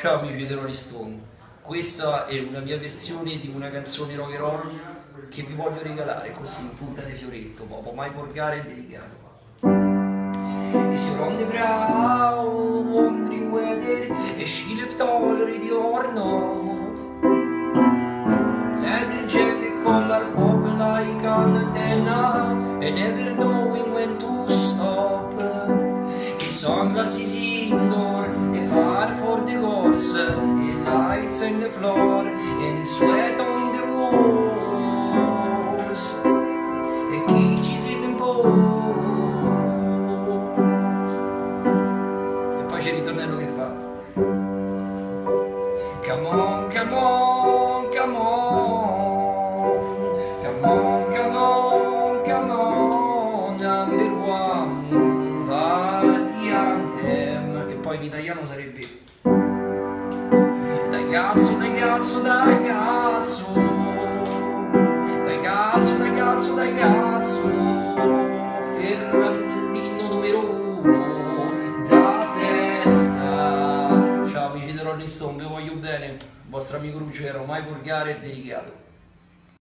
Ciao amici di Rolling Stone, questa è una mia versione di una canzone rock and roll che vi voglio regalare così in punta di fioretto, proprio mai volgare e delicato. Is you're on the brow, wondering whether she left already or not. Leather jacket, collar pop like an antenna, and never knowing when to stop. His sunglasses indoor, on the floor, and sweat on the walls. A cages in the bones. E poi c'è il ritornello che fa. Come on, come on, come on. Come on, come on, come on. Number one, party anthem. Che poi in italiano sarebbe. Cazzo, dai cazzo, dai cazzo. Dai cazzo, dai cazzo, l'inno numero uno da testa. Ciao amici di Rolling Stone, vi voglio bene. Vostro amico Ruggero, mai volgare e delicato.